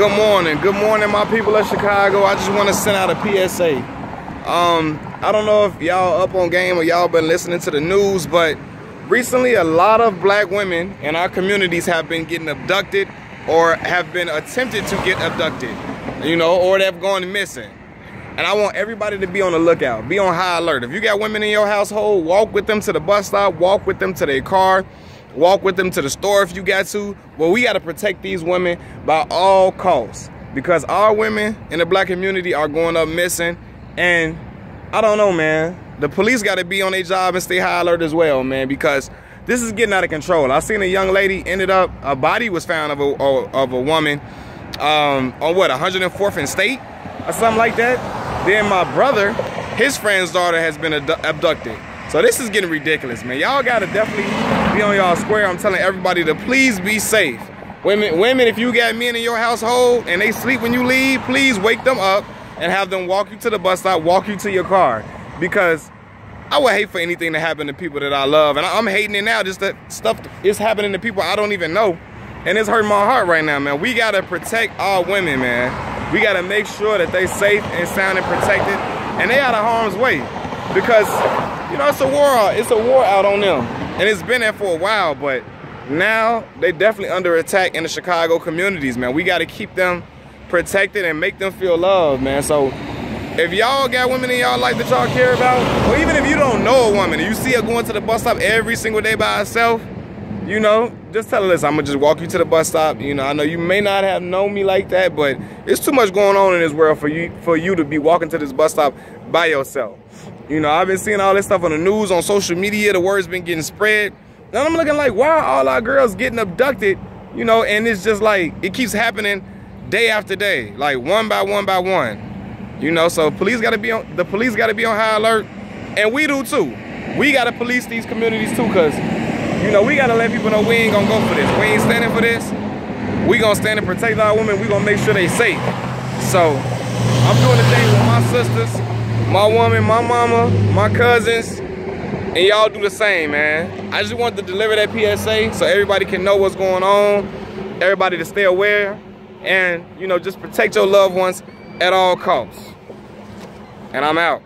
Good morning. Good morning, my people of Chicago. I just want to send out a PSA. Um, I don't know if y'all up on game or y'all been listening to the news, but recently a lot of black women in our communities have been getting abducted or have been attempted to get abducted, you know, or they've gone missing. And I want everybody to be on the lookout, be on high alert. If you got women in your household, walk with them to the bus stop, walk with them to their car, walk with them to the store if you got to. Well, we got to protect these women by all costs because our women in the black community are going up missing. And I don't know, man. The police got to be on their job and stay high alert as well, man, because this is getting out of control. I seen a young lady ended up, a body was found of a, of a woman um, on what, 104th and State or something like that. Then my brother, his friend's daughter has been abducted. So this is getting ridiculous, man. Y'all gotta definitely be on y'all square. I'm telling everybody to please be safe. Women, women, if you got men in your household and they sleep when you leave, please wake them up and have them walk you to the bus stop, walk you to your car. Because I would hate for anything to happen to people that I love. And I'm hating it now, just that stuff is happening to people I don't even know. And it's hurting my heart right now, man. We gotta protect our women, man. We gotta make sure that they safe and sound and protected and they out of harm's way. Because, you know, it's a war it's a war out on them. And it's been there for a while, but now they definitely under attack in the Chicago communities, man. We gotta keep them protected and make them feel loved, man. So if y'all got women in y'all life that y'all care about, or even if you don't know a woman you see her going to the bus stop every single day by herself, you know, just tell us. I'm gonna just walk you to the bus stop. You know, I know you may not have known me like that, but it's too much going on in this world for you for you to be walking to this bus stop by yourself. You know, I've been seeing all this stuff on the news, on social media, the word's been getting spread. And I'm looking like, why are all our girls getting abducted? You know, and it's just like, it keeps happening day after day, like one by one by one. You know, so police gotta be on, the police gotta be on high alert, and we do too. We gotta police these communities too, cause you know, we gotta let people know we ain't gonna go for this. We ain't standing for this. We gonna stand and protect our women. We gonna make sure they safe. So I'm doing the thing with my sisters, my woman, my mama, my cousins, and y'all do the same, man. I just wanted to deliver that PSA so everybody can know what's going on, everybody to stay aware, and you know, just protect your loved ones at all costs. And I'm out.